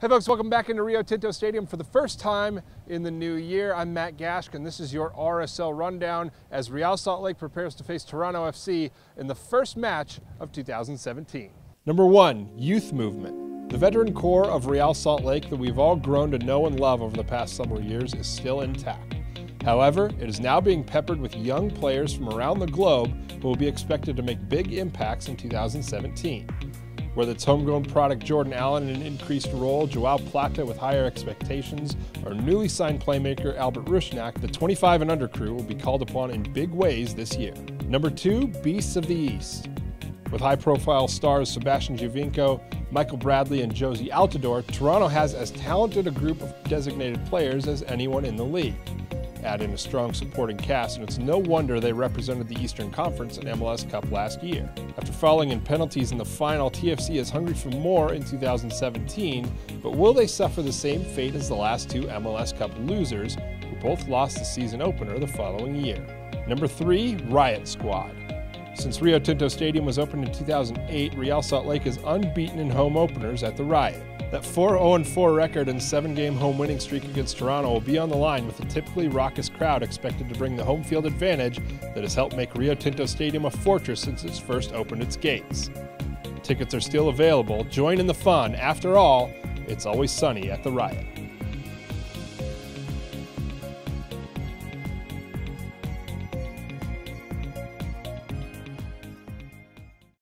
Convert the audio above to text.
Hey folks, welcome back into Rio Tinto Stadium for the first time in the new year. I'm Matt Gashk and this is your RSL rundown as Real Salt Lake prepares to face Toronto FC in the first match of 2017. Number one, youth movement. The veteran core of Real Salt Lake that we've all grown to know and love over the past several years is still intact. However, it is now being peppered with young players from around the globe who will be expected to make big impacts in 2017 whether it's homegrown product Jordan Allen in an increased role, Joao Plata with higher expectations, or newly signed playmaker Albert Rusnak, the 25 and under crew will be called upon in big ways this year. Number two, Beasts of the East. With high profile stars Sebastian Giovinco, Michael Bradley, and Jozy Altidore, Toronto has as talented a group of designated players as anyone in the league add in a strong supporting cast, and it's no wonder they represented the Eastern Conference at MLS Cup last year. After falling in penalties in the final, TFC is hungry for more in 2017, but will they suffer the same fate as the last two MLS Cup losers, who both lost the season opener the following year? Number three, Riot Squad. Since Rio Tinto Stadium was opened in 2008, Real Salt Lake is unbeaten in home openers at the Riot. That 4 0 4 record and seven game home winning streak against Toronto will be on the line with a typically raucous crowd expected to bring the home field advantage that has helped make Rio Tinto Stadium a fortress since it first opened its gates. Tickets are still available. Join in the fun. After all, it's always sunny at the Riot.